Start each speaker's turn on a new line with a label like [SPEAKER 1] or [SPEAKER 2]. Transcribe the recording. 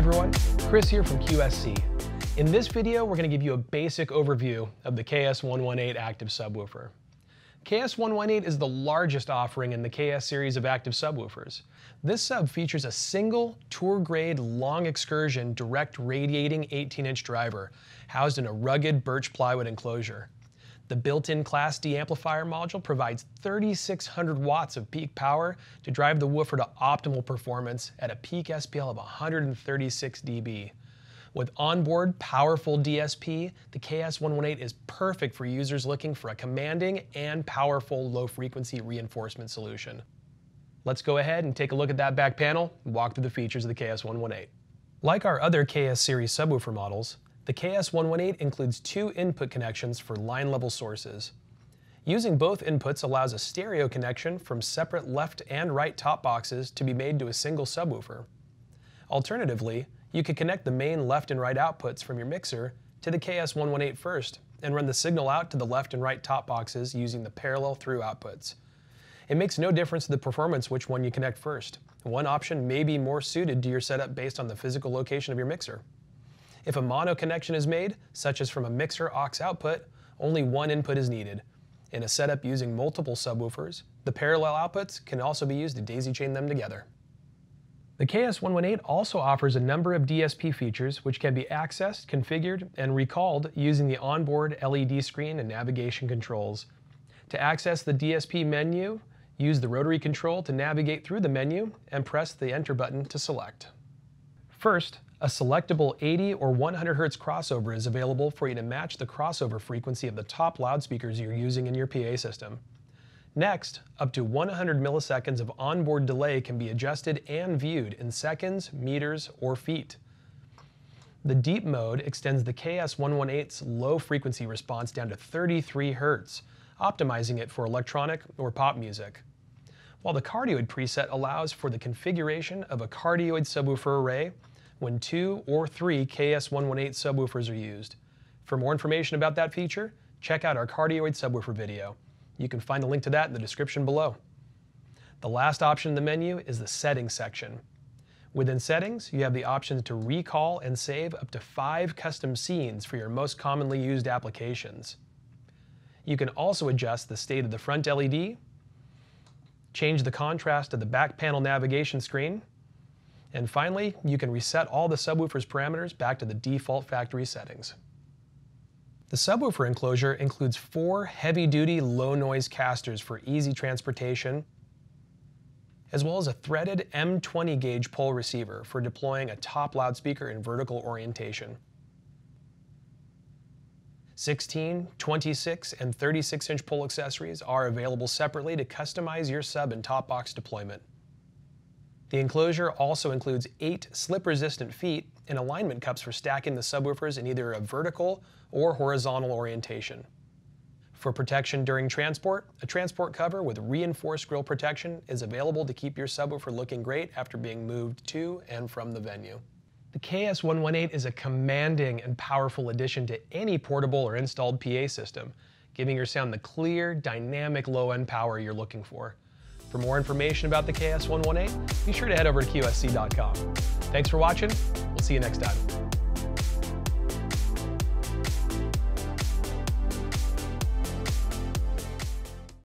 [SPEAKER 1] everyone, Chris here from QSC. In this video, we're going to give you a basic overview of the KS118 active subwoofer. KS118 is the largest offering in the KS series of active subwoofers. This sub features a single tour-grade long excursion direct radiating 18-inch driver housed in a rugged birch plywood enclosure. The built-in Class D amplifier module provides 3,600 watts of peak power to drive the woofer to optimal performance at a peak SPL of 136 dB. With onboard powerful DSP, the KS118 is perfect for users looking for a commanding and powerful low-frequency reinforcement solution. Let's go ahead and take a look at that back panel and walk through the features of the KS118. Like our other KS series subwoofer models, the KS118 includes two input connections for line level sources. Using both inputs allows a stereo connection from separate left and right top boxes to be made to a single subwoofer. Alternatively, you could connect the main left and right outputs from your mixer to the KS118 first and run the signal out to the left and right top boxes using the parallel through outputs. It makes no difference to the performance which one you connect first. One option may be more suited to your setup based on the physical location of your mixer. If a mono connection is made, such as from a mixer aux output, only one input is needed. In a setup using multiple subwoofers, the parallel outputs can also be used to daisy chain them together. The KS118 also offers a number of DSP features which can be accessed, configured, and recalled using the onboard LED screen and navigation controls. To access the DSP menu, use the rotary control to navigate through the menu and press the enter button to select. First, a selectable 80 or 100 Hz crossover is available for you to match the crossover frequency of the top loudspeakers you're using in your PA system. Next, up to 100 milliseconds of onboard delay can be adjusted and viewed in seconds, meters, or feet. The deep mode extends the KS118's low frequency response down to 33 Hz, optimizing it for electronic or pop music. While the cardioid preset allows for the configuration of a cardioid subwoofer array when two or three KS118 subwoofers are used. For more information about that feature, check out our cardioid subwoofer video. You can find a link to that in the description below. The last option in the menu is the settings section. Within settings, you have the option to recall and save up to five custom scenes for your most commonly used applications. You can also adjust the state of the front LED, change the contrast of the back panel navigation screen, and finally, you can reset all the subwoofer's parameters back to the default factory settings. The subwoofer enclosure includes four heavy-duty low-noise casters for easy transportation, as well as a threaded M20 gauge pole receiver for deploying a top loudspeaker in vertical orientation. 16, 26, and 36 inch pole accessories are available separately to customize your sub and top box deployment. The enclosure also includes eight slip-resistant feet and alignment cups for stacking the subwoofers in either a vertical or horizontal orientation. For protection during transport, a transport cover with reinforced grille protection is available to keep your subwoofer looking great after being moved to and from the venue. The KS118 is a commanding and powerful addition to any portable or installed PA system, giving your sound the clear, dynamic low-end power you're looking for. For more information about the KS118, be sure to head over to QSC.com. Thanks for watching. We'll see you next time.